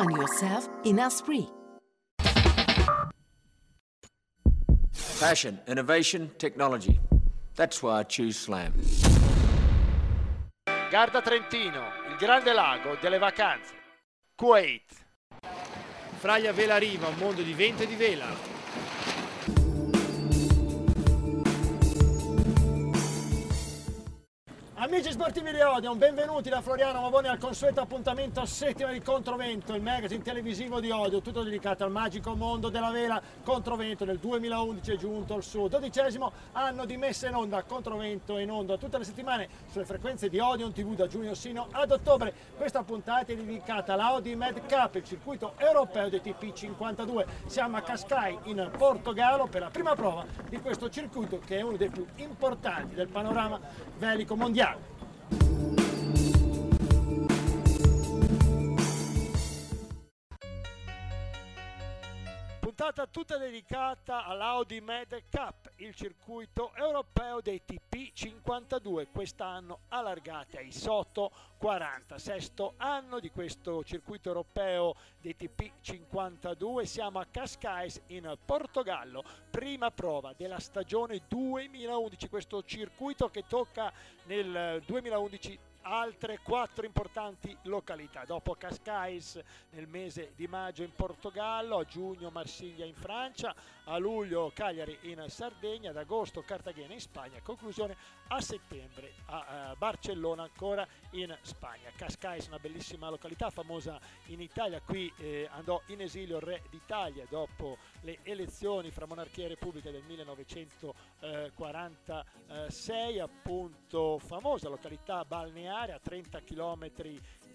Find yourself in Esprit. Passion, innovation, technology. That's why I choose Slam. Garda Trentino, il grande lago delle vacanze. Kuwait. Fraglia Vela Riva, un mondo di vento e di vela. Amici sportivi di Odeon, benvenuti da Floriano Mavoni al consueto appuntamento settima di Controvento, il magazine televisivo di Odio, tutto dedicato al magico mondo della vela. Controvento nel 2011 è giunto al suo dodicesimo anno di messa in onda. Controvento in onda tutte le settimane sulle frequenze di Odeon TV da giugno sino ad ottobre. Questa puntata è dedicata all'Audi Med Cup, il circuito europeo dei TP52. Siamo a Cascai in Portogallo per la prima prova di questo circuito che è uno dei più importanti del panorama velico mondiale. Puntata tutta dedicata all'Audi Med Cup, il circuito europeo dei TP52, quest'anno allargati ai sotto 40, sesto anno di questo circuito europeo dei TP52. Siamo a Cascais in Portogallo, prima prova della stagione 2011, questo circuito che tocca nel 2011 altre quattro importanti località. Dopo Cascais nel mese di maggio in Portogallo, a giugno Marsiglia in Francia, a luglio Cagliari in Sardegna, ad agosto Cartagena in Spagna, conclusione a settembre a Barcellona ancora in Spagna. Cascais una bellissima località famosa in Italia, qui eh, andò in esilio il re d'Italia dopo le elezioni fra monarchia e repubblica del 1946, appunto famosa località balneare a 30 km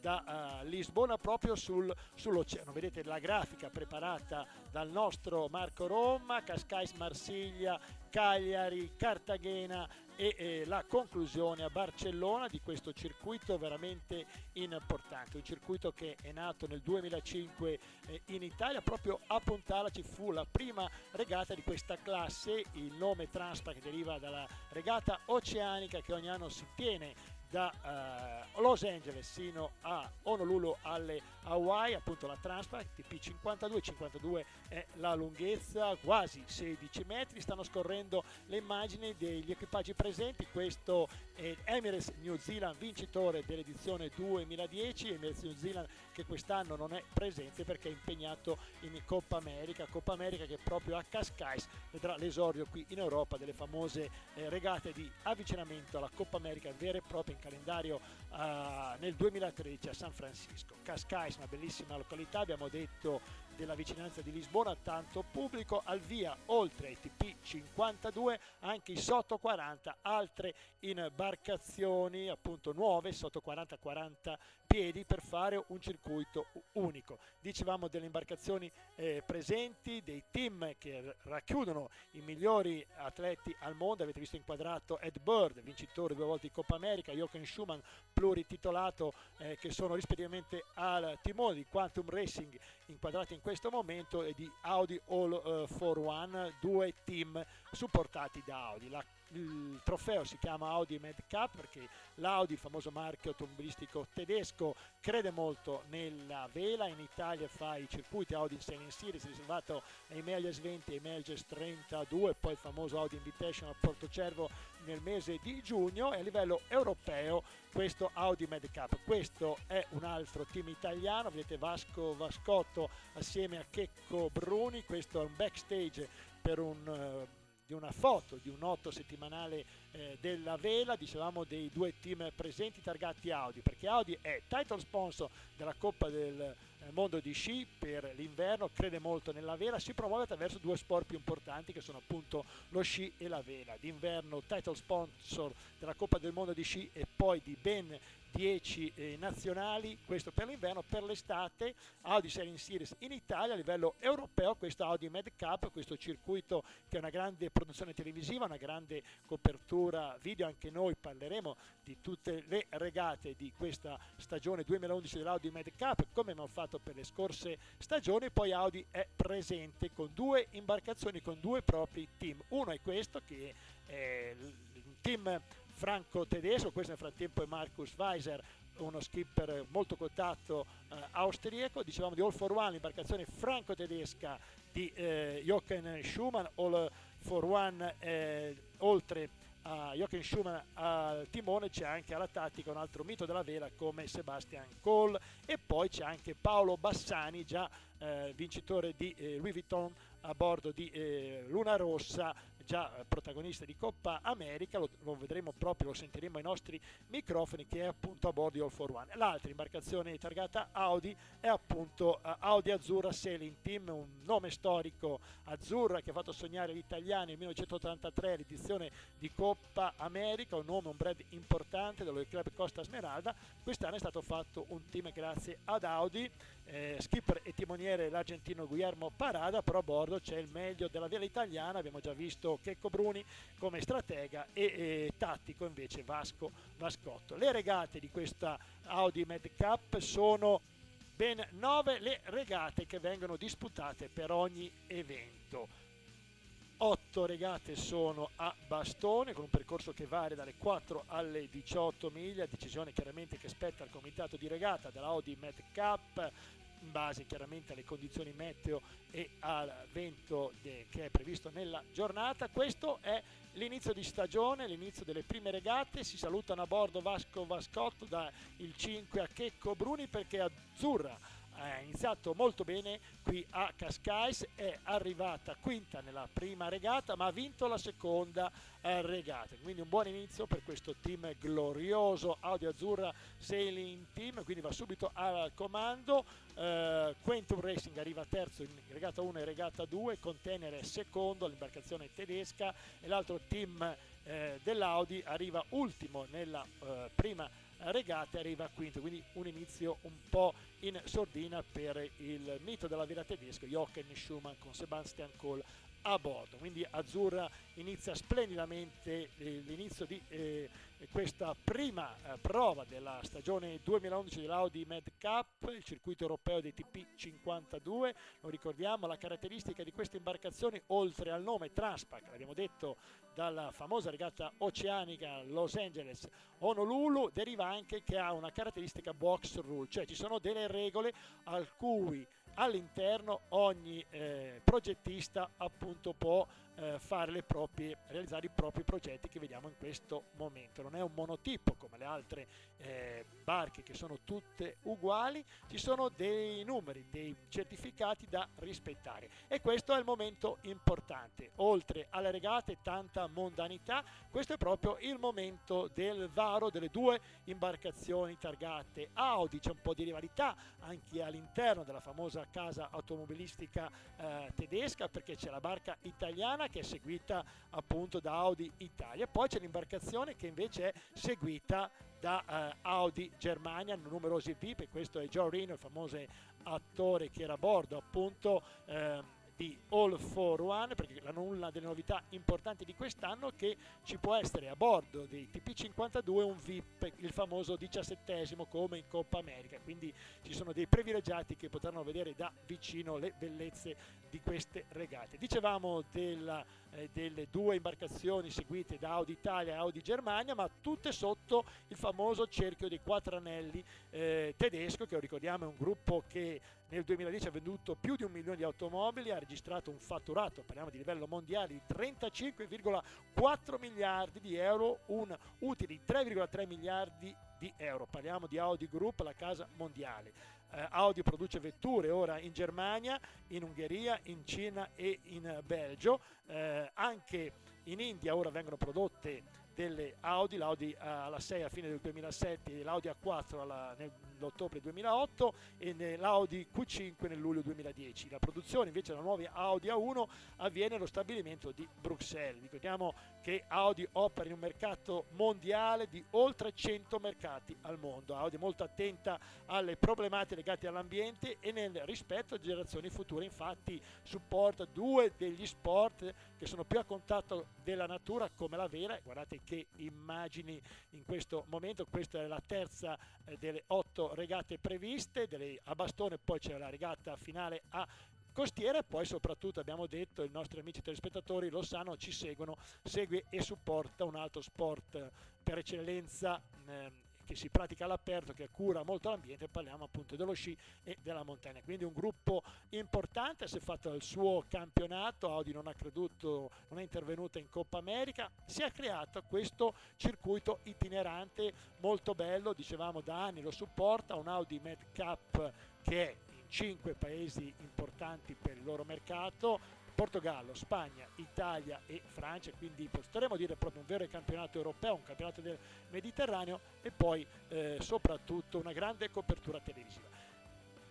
da uh, Lisbona proprio sul, sull'oceano. Vedete la grafica preparata dal nostro Marco Roma, Cascais Marsiglia, Cagliari, Cartagena e eh, la conclusione a Barcellona di questo circuito veramente importante, un circuito che è nato nel 2005 eh, in Italia, proprio a Pontala ci fu la prima regata di questa classe, il nome Transpa che deriva dalla regata oceanica che ogni anno si tiene da uh, Los Angeles sino a Honolulu alle Hawaii, appunto la Transpa TP52, 52 è la lunghezza, quasi 16 metri, stanno scorrendo le immagini degli equipaggi presenti, questo è Emirates New Zealand vincitore dell'edizione 2010, Emirates New Zealand che quest'anno non è presente perché è impegnato in Coppa America, Coppa America che proprio a Cascais vedrà l'esordio qui in Europa delle famose eh, regate di avvicinamento alla Coppa America vera e propria calendario uh, nel 2013 a San Francisco. Cascais, una bellissima località, abbiamo detto della vicinanza di Lisbona, tanto pubblico al via, oltre ai TP52, anche i sotto 40, altre imbarcazioni appunto nuove, sotto 40-40 piedi per fare un circuito unico. Dicevamo delle imbarcazioni eh, presenti, dei team che racchiudono i migliori atleti al mondo, avete visto inquadrato Ed Bird, vincitore due volte di Coppa America, Jochen Schumann, plurititolato, eh, che sono rispettivamente al timone di Quantum Racing inquadrati in questo momento e di Audi All uh, for One, due team supportati da Audi. La il trofeo si chiama Audi Med Cup perché l'Audi, il famoso marchio automobilistico tedesco, crede molto nella vela, in Italia fa i circuiti Audi Insane Series riservato ai Melias 20 e ai Melias 32, poi il famoso Audi Invitation a Porto Cervo nel mese di giugno e a livello europeo questo Audi Med Cup. Questo è un altro team italiano, vedete Vasco Vascotto assieme a Checco Bruni, questo è un backstage per un uh, di una foto di un noto settimanale eh, della vela, dicevamo dei due team presenti targati Audi, perché Audi è title sponsor della Coppa del eh, Mondo di Sci per l'inverno, crede molto nella vela, si promuove attraverso due sport più importanti che sono appunto lo sci e la vela. D'inverno title sponsor della Coppa del Mondo di Sci e poi di ben 10 eh, nazionali, questo per l'inverno, per l'estate Audi Serie Series in Italia a livello europeo, questo Audi Med Cup, questo circuito che è una grande produzione televisiva, una grande copertura video, anche noi parleremo di tutte le regate di questa stagione 2011 dell'Audi Med Cup, come abbiamo fatto per le scorse stagioni, poi Audi è presente con due imbarcazioni, con due propri team, uno è questo che è il team franco-tedesco, questo nel frattempo è Markus Weiser, uno skipper molto quotato eh, austriaco, dicevamo di All for One, l'imbarcazione franco-tedesca di eh, Jochen Schumann, All for One eh, oltre a Jochen Schumann al timone c'è anche alla tattica un altro mito della vela come Sebastian Cole e poi c'è anche Paolo Bassani già eh, vincitore di eh, Louis Vuitton a bordo di eh, Luna Rossa già eh, protagonista di Coppa America, lo, lo, vedremo proprio, lo sentiremo ai nostri microfoni che è appunto a bordo di All for One. L'altra imbarcazione targata Audi è appunto uh, Audi Azzurra Sailing Team, un nome storico azzurra che ha fatto sognare gli italiani nel 1983 l'edizione di Coppa America, un nome, un brand importante dello club Costa Smeralda. Quest'anno è stato fatto un team grazie ad Audi, eh, skipper e timoniere l'argentino Guillermo Parada, però a bordo c'è il meglio della vela italiana, abbiamo già visto Checco Bruni come stratega e, e tattico invece Vasco Vascotto. Le regate di questa Audi Med Cup sono ben nove le regate che vengono disputate per ogni evento. 8 regate sono a bastone con un percorso che varia dalle 4 alle 18 miglia, decisione chiaramente che spetta al comitato di regata dell'Audi Med Cup in base chiaramente alle condizioni meteo e al vento de, che è previsto nella giornata. Questo è l'inizio di stagione, l'inizio delle prime regate. Si salutano a bordo Vasco Vascotto da il 5 a Checco Bruni perché Azzurra ha iniziato molto bene qui a Cascais, è arrivata quinta nella prima regata ma ha vinto la seconda eh, regata, quindi un buon inizio per questo team glorioso Audi Azzurra Sailing Team, quindi va subito al comando, eh, Quentum Racing arriva terzo in regata 1 e regata 2, Container è secondo all'imbarcazione tedesca e l'altro team eh, dell'Audi arriva ultimo nella eh, prima regata e arriva quinto, quindi un inizio un po' in sordina per il mito della vela tedesco Jochen Schumann con Sebastian Kohl a bordo. Quindi Azzurra inizia splendidamente eh, l'inizio di eh, questa prima eh, prova della stagione 2011 dell'Audi Med Cup, il circuito europeo dei TP52. Lo ricordiamo, la caratteristica di queste imbarcazioni, oltre al nome Transpac, l'abbiamo detto dalla famosa regata oceanica Los Angeles Honolulu, deriva anche che ha una caratteristica box rule, cioè ci sono delle regole al cui all'interno ogni eh, progettista appunto può eh, proprie, realizzare i propri progetti che vediamo in questo momento. Non è un monotipo come le altre eh, barche che sono tutte uguali, ci sono dei numeri, dei certificati da rispettare e questo è il momento importante. Oltre alle regate tanta mondanità, questo è proprio il momento del varo delle due imbarcazioni targate Audi, c'è un po' di rivalità anche all'interno della famosa casa automobilistica eh, tedesca perché c'è la barca italiana che è seguita appunto da Audi Italia. Poi c'è l'imbarcazione che invece è seguita da uh, Audi Germania, numerosi VIP, questo è Joe Reno, il famoso attore che era a bordo appunto. Uh, di All for One perché la una delle novità importanti di quest'anno che ci può essere a bordo dei TP52 un VIP, il famoso diciassettesimo come in Coppa America, quindi ci sono dei privilegiati che potranno vedere da vicino le bellezze di queste regate. Dicevamo della, eh, delle due imbarcazioni seguite da Audi Italia e Audi Germania, ma tutte sotto il famoso cerchio dei quattro anelli eh, tedesco, che ricordiamo è un gruppo che nel 2010 ha venduto più di un milione di automobili, ha registrato un fatturato, parliamo di livello mondiale, di 35,4 miliardi di euro, un utile di 3,3 miliardi di euro. Parliamo di Audi Group, la casa mondiale. Eh, Audi produce vetture ora in Germania, in Ungheria, in Cina e in Belgio. Eh, anche in India ora vengono prodotte delle Audi, l'Audi alla 6 a fine del 2007 e l'Audi A4 alla, nell'ottobre 2008 e l'Audi Q5 nel luglio 2010. La produzione invece della nuova Audi A1 avviene allo stabilimento di Bruxelles. Ricordiamo che Audi opera in un mercato mondiale di oltre 100 mercati al mondo. Audi è molto attenta alle problematiche legate all'ambiente e nel rispetto alle generazioni future. Infatti supporta due degli sport che sono più a contatto della natura come la vera. Guardate che immagini in questo momento. Questa è la terza eh, delle otto regate previste. A bastone poi c'è la regata finale a costiera e poi soprattutto abbiamo detto, i nostri amici telespettatori lo sanno, ci seguono, segue e supporta un altro sport per eccellenza. Ehm, che si pratica all'aperto, che cura molto l'ambiente, parliamo appunto dello sci e della montagna. Quindi un gruppo importante, si è fatto il suo campionato, Audi non ha creduto, non è intervenuta in Coppa America, si è creato questo circuito itinerante molto bello, dicevamo da anni lo supporta, un Audi Med Cup che è in cinque paesi importanti per il loro mercato, Portogallo, Spagna, Italia e Francia, quindi potremmo dire proprio un vero campionato europeo, un campionato del Mediterraneo e poi eh, soprattutto una grande copertura televisiva.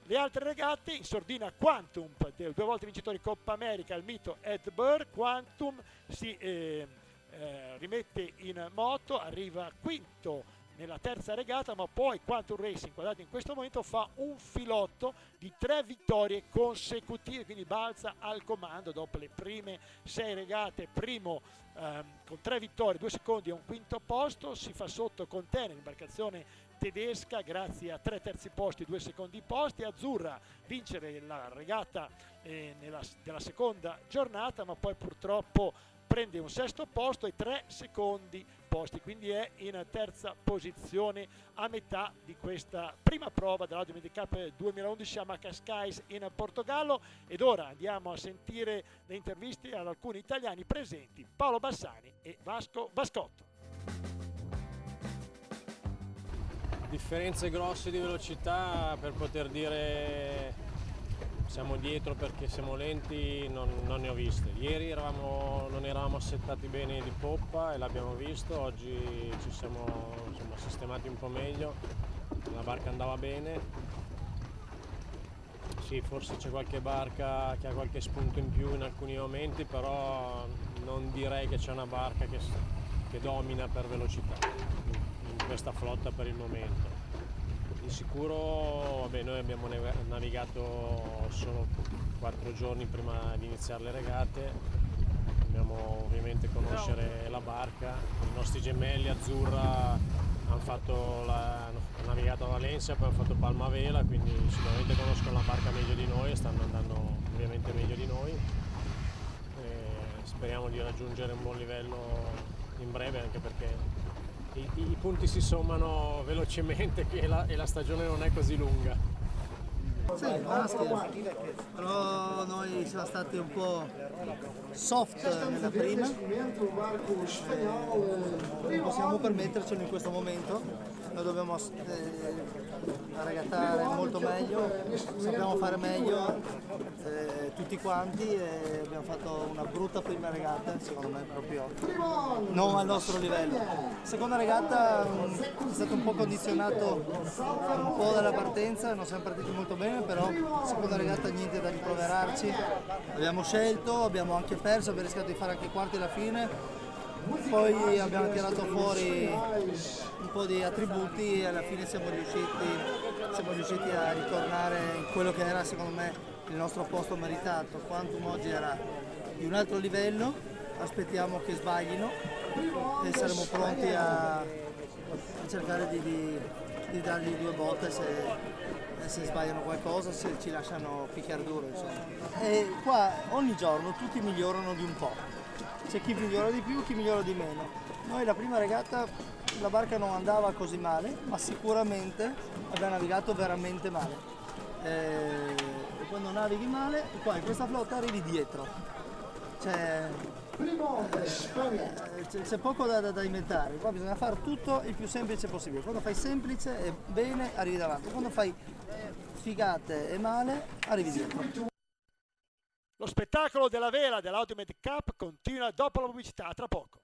Le altre regate in sordina Quantum, due volte vincitori Coppa America, il mito Ed Burr, Quantum si eh, eh, rimette in moto, arriva quinto nella terza regata, ma poi Quantum Racing, guardate in questo momento, fa un filotto di tre vittorie consecutive, quindi balza al comando dopo le prime sei regate, primo ehm, con tre vittorie, due secondi e un quinto posto, si fa sotto con Tene, l'imbarcazione tedesca grazie a tre terzi posti, due secondi posti, Azzurra vincere la regata eh, nella, della seconda giornata, ma poi purtroppo prende un sesto posto e tre secondi posti, quindi è in terza posizione a metà di questa prima prova dell'Audio Cup 2011 a Macascais in Portogallo ed ora andiamo a sentire le interviste ad alcuni italiani presenti, Paolo Bassani e Vasco Vascotto. Differenze grosse di velocità per poter dire siamo dietro perché siamo lenti, non, non ne ho viste. Ieri eravamo, non eravamo assettati bene di poppa e l'abbiamo visto, oggi ci siamo insomma, sistemati un po' meglio, la barca andava bene. Sì, forse c'è qualche barca che ha qualche spunto in più in alcuni momenti, però non direi che c'è una barca che, che domina per velocità in questa flotta per il momento di sicuro vabbè, noi abbiamo navigato solo quattro giorni prima di iniziare le regate, dobbiamo ovviamente conoscere la barca, i nostri gemelli Azzurra hanno, fatto la, hanno navigato a Valencia, poi hanno fatto Palma Vela, quindi sicuramente conoscono la barca meglio di noi e stanno andando ovviamente meglio di noi. E speriamo di raggiungere un buon livello in breve anche perché i, i punti si sommano velocemente e la, e la stagione non è così lunga. Sì, però noi siamo stati un po' soft nella prima, eh, non possiamo permettercelo in questo momento, noi dobbiamo eh, regattare molto meglio, sappiamo fare meglio eh, tutti quanti e abbiamo fatto una brutta prima regata, secondo me proprio non al nostro livello. Seconda regata è stato un po' condizionato un po' dalla partenza, non siamo partiti molto bene, però seconda regata niente da riproverarci. Abbiamo scelto, abbiamo anche perso, abbiamo rischiato di fare anche quarti alla fine poi abbiamo tirato fuori un po' di attributi e alla fine siamo riusciti, siamo riusciti a ritornare in quello che era secondo me il nostro posto meritato. Quantum oggi era di un altro livello, aspettiamo che sbaglino e saremo pronti a, a cercare di, di, di, dargli due botte se, se, sbagliano qualcosa, se ci lasciano picchiare duro. Insomma. E qua ogni giorno tutti migliorano di un po' c'è chi migliora di più, chi migliora di meno. Noi la prima regata la barca non andava così male, ma sicuramente abbiamo navigato veramente male. Eh, e quando navighi male, qua in questa flotta arrivi dietro. Cioè, eh, c'è poco da, da, inventare, qua bisogna fare tutto il più semplice possibile. Quando fai semplice e bene arrivi davanti, quando fai figate e male arrivi dietro. Lo spettacolo della vela dell'Ultimate Cup continua dopo la pubblicità, tra poco.